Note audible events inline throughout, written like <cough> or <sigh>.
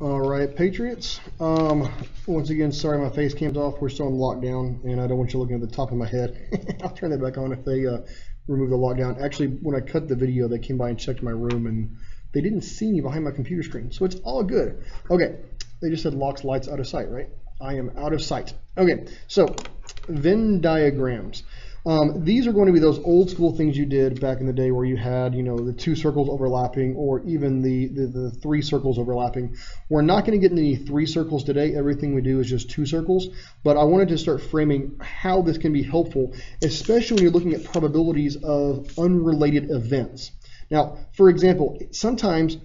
All right, Patriots. Um, once again, sorry my face cam's off. We're still in lockdown, and I don't want you looking at the top of my head. <laughs> I'll turn that back on if they uh, remove the lockdown. Actually, when I cut the video, they came by and checked my room, and they didn't see me behind my computer screen, so it's all good. Okay, they just said locks lights out of sight, right? I am out of sight. Okay, so Venn diagrams. Um, these are going to be those old school things you did back in the day where you had, you know, the two circles overlapping or even the, the, the three circles overlapping. We're not going to get into any three circles today. Everything we do is just two circles. But I wanted to start framing how this can be helpful, especially when you're looking at probabilities of unrelated events. Now, for example, sometimes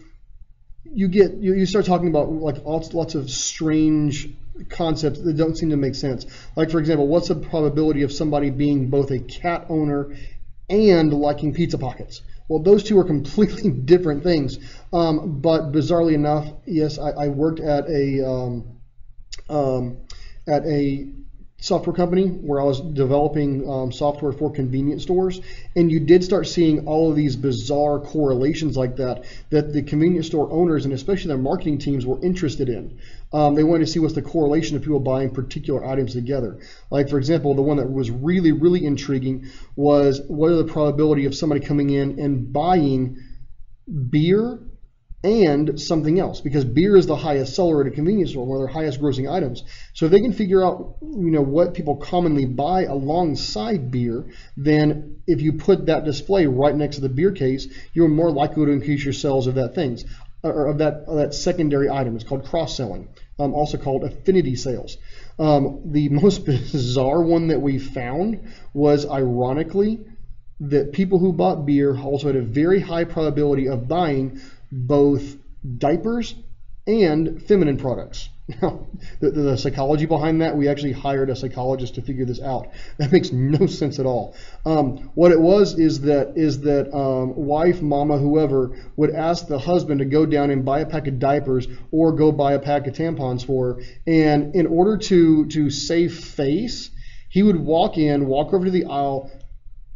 you get you, you start talking about like lots, lots of strange concepts that don't seem to make sense. Like for example, what's the probability of somebody being both a cat owner and liking pizza pockets? Well, those two are <laughs> completely different things. Um, but bizarrely enough, yes, I, I worked at a um, um, at a software company where I was developing um, software for convenience stores, and you did start seeing all of these bizarre correlations like that that the convenience store owners and especially their marketing teams were interested in. Um, they wanted to see what's the correlation of people buying particular items together. Like for example, the one that was really really intriguing was what are the probability of somebody coming in and buying beer and something else because beer is the highest seller at a convenience store, one of their highest grossing items. So if they can figure out, you know, what people commonly buy alongside beer, then if you put that display right next to the beer case, you're more likely to increase your sales of that things or of that of that secondary item. It's called cross selling, um, also called affinity sales. Um, the <laughs> most bizarre one that we found was ironically that people who bought beer also had a very high probability of buying both diapers and feminine products. <laughs> Now, the, the, psychology behind that, we actually hired a psychologist to figure this out. <laughs> That makes no sense at all. Um, what it was is that is that um, wife, mama, whoever would ask the husband to go down and buy a pack of diapers or go buy a pack of tampons for her, and in order to to save face, he would walk in, walk over to the aisle,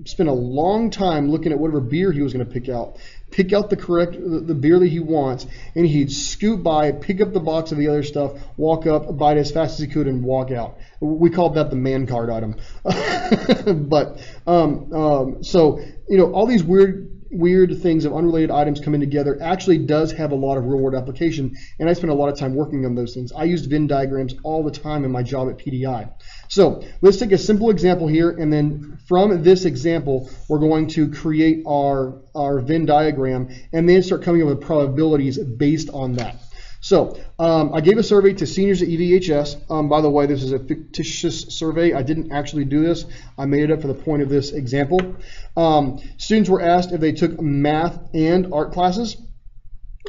spend a long time looking at whatever beer he was going to pick out, pick out the correct the, the, beer that he wants, and he'd scoot by, pick up the box of the other stuff, walk up, buy it as fast as he could, and walk out. We called that the man card item. <laughs> but um, um, so you know all these weird weird things of unrelated items coming together actually does have a lot of real world application and I spend a lot of time working on those things. I use Venn diagrams all the time in my job at PDI. So let's take a simple example here and then from this example we're going to create our, our Venn diagram and then start coming up with probabilities based on that. So um, I gave a survey to seniors at EVHS. Um, by the way, this is a fictitious survey. I didn't actually do this. I made it up for the point of this example. Um, students were asked if they took math and art classes.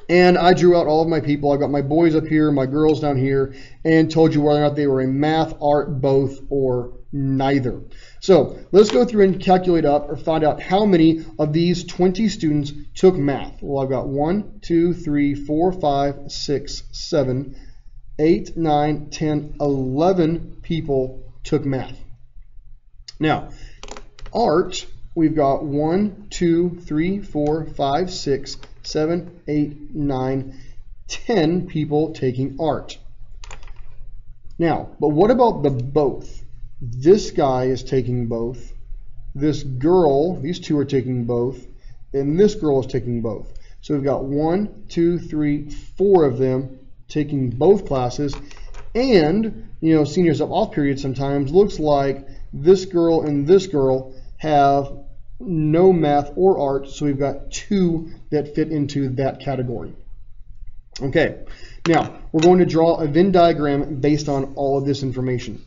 And I drew out all of my people. I've got my boys up here, my girls down here, and told you whether or not they were in math, art, both, or neither. So let's go through and calculate up or find out how many of these 20 students took math. Well, I've got 1, 2, 3, 4, 5, 6, 7, 8, 9, 10, 11 people took math. Now, art, we've got 1, 2, 3, 4, 5, 6, 7, 8, 9, 10 people taking art. Now, but what about the both? This guy is taking both. This girl, these two are taking both. And this girl is taking both. So we've got one, two, three, four of them taking both classes. And, you know, seniors up off period sometimes looks like this girl and this girl have no math or art. So we've got two that fit into that category. Okay, now we're going to draw a Venn diagram based on all of this information.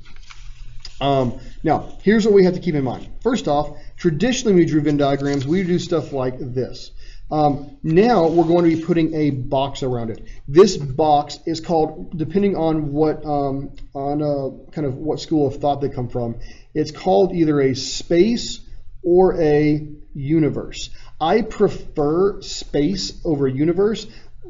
Um, now, here's what we have to keep in mind. First off, traditionally when we drew Venn diagrams, we do stuff like this. Um, now we're going to be putting a box around it. This box is called, depending on what, um, on uh, kind of what school of thought they come from, it's called either a space or a universe. I prefer space over universe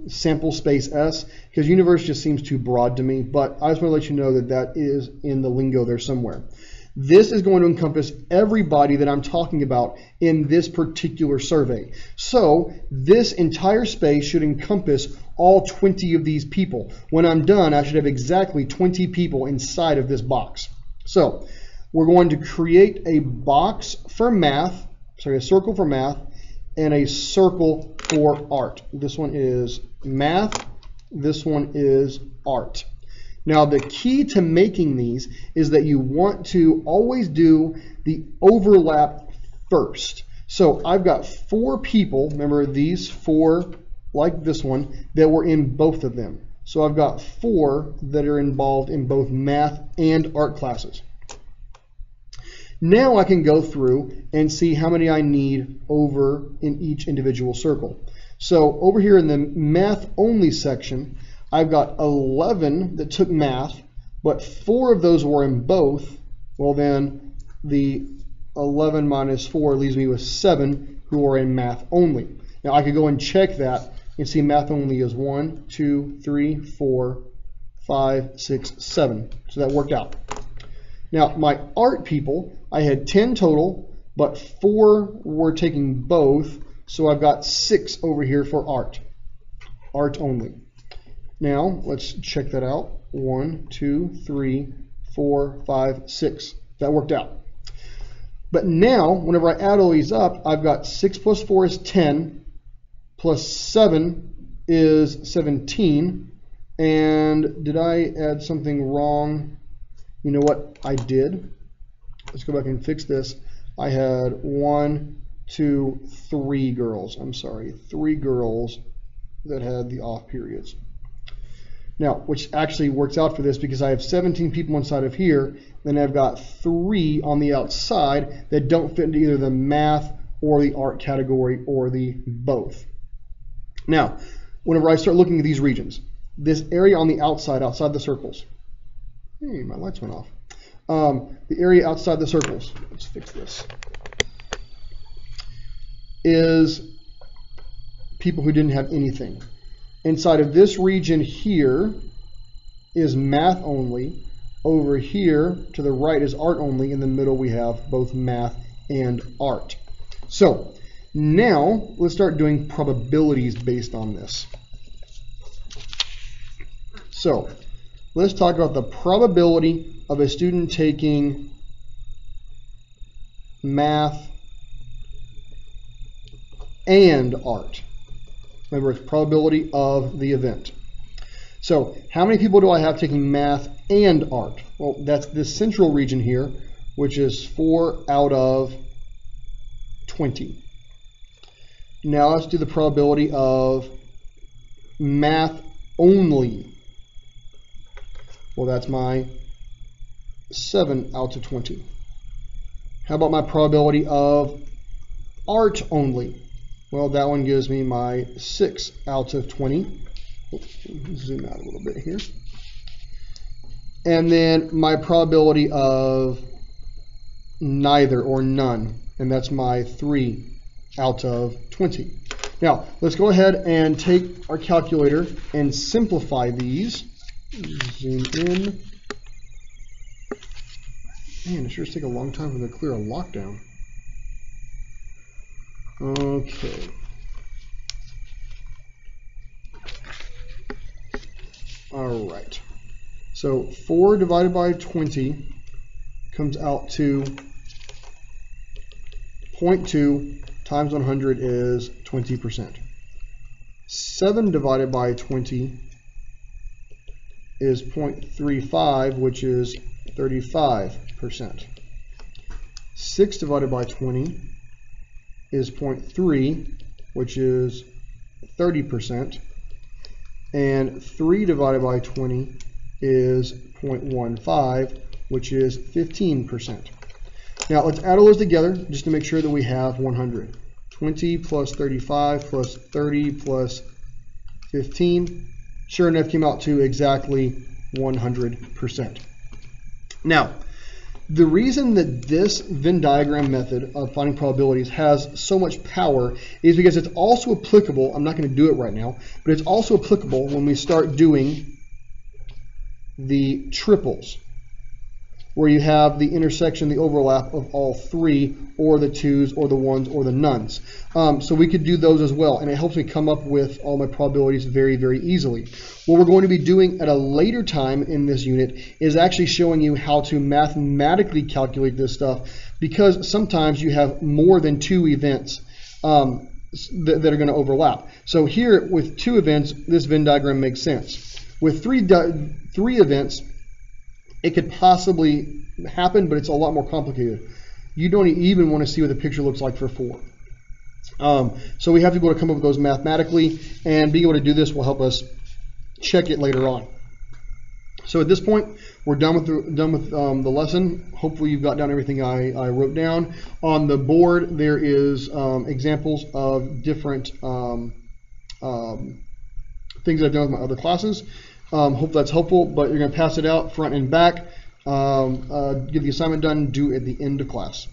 sample space S because universe just seems too broad to me, but I just want to let you know that that is in the lingo there somewhere. This is going to encompass everybody that I'm talking about in this particular survey. So this entire space should encompass all 20 of these people. When I'm done, I should have exactly 20 people inside of this box. So we're going to create a box for math, sorry, a circle for math, and a circle for art. This one is math, this one is art. Now the key to making these is that you want to always do the overlap first. So I've got four people, remember these four, like this one, that were in both of them. So I've got four that are involved in both math and art classes. Now I can go through and see how many I need over in each individual circle. So over here in the math only section, I've got 11 that took math, but four of those were in both. Well then the 11 minus 4 leaves me with 7 who are in math only. Now I could go and check that and see math only is 1, 2, 3, 4, 5, 6, 7. So that worked out. Now, my art people, I had 10 total, but four were taking both, so I've got six over here for art. Art only. Now, let's check that out. One, two, three, four, five, six. That worked out. But now, whenever I add all these up, I've got 6 plus 4 is 10, plus 7 is 17, and did I add something wrong? You know what I did? Let's go back and fix this. I had one, two, three girls. I'm sorry, three girls that had the off periods. Now, which actually works out for this because I have 17 people inside of here, then I've got three on the outside that don't fit into either the math or the art category or the both. Now, whenever I start looking at these regions, this area on the outside, outside the circles, Hey, my lights went off. Um, the area outside the circles, let's fix this, is people who didn't have anything. Inside of this region here is math only. Over here to the right is art only. In the middle we have both math and art. So now let's start doing probabilities based on this. So let's talk about the probability of a student taking math and art. Remember, it's probability of the event. So how many people do I have taking math and art? Well, that's this central region here, which is 4 out of 20. Now let's do the probability of math only. Well, that's my 7 out of 20. How about my probability of art only? Well, that one gives me my 6 out of 20. Oops, zoom out a little bit here. And then my probability of neither or none, and that's my 3 out of 20. Now, let's go ahead and take our calculator and simplify these. Zoom in. Man, it sure take a long time for them to clear a lockdown. Okay. All right. So 4 divided by 20 comes out to 0.2 times 100 is 20%. 7 divided by 20 is 0.35, which is 35%. 6 divided by 20 is 0.3, which is 30%. And 3 divided by 20 is 0.15, which is 15%. Now let's add all those together just to make sure that we have 100. 20 plus 35 plus 30 plus 15. Sure enough came out to exactly 100%. Now, the reason that this Venn diagram method of finding probabilities has so much power is because it's also applicable, I'm not going to do it right now, but it's also applicable when we start doing the triples. Where you have the intersection, the overlap of all three, or the twos, or the ones, or the nuns. Um, so we could do those as well, and it helps me come up with all my probabilities very, very easily. What we're going to be doing at a later time in this unit is actually showing you how to mathematically calculate this stuff, because sometimes you have more than two events. Um, that, that are going to overlap. So here, with two events, this Venn diagram makes sense. With three three events, it could possibly happen, but it's a lot more complicated. You don't even want to see what the picture looks like for four. Um, so we have to be able to come up with those mathematically, and being able to do this will help us check it later on. So at this point, we're done with the, done with um, the lesson. Hopefully you've got down everything I, I wrote down. On the board, there is um, examples of different um, um things I've done with my other classes. Um, hope that's helpful, but you're going to pass it out front and back. Um, uh, get the assignment done, due at the end of class.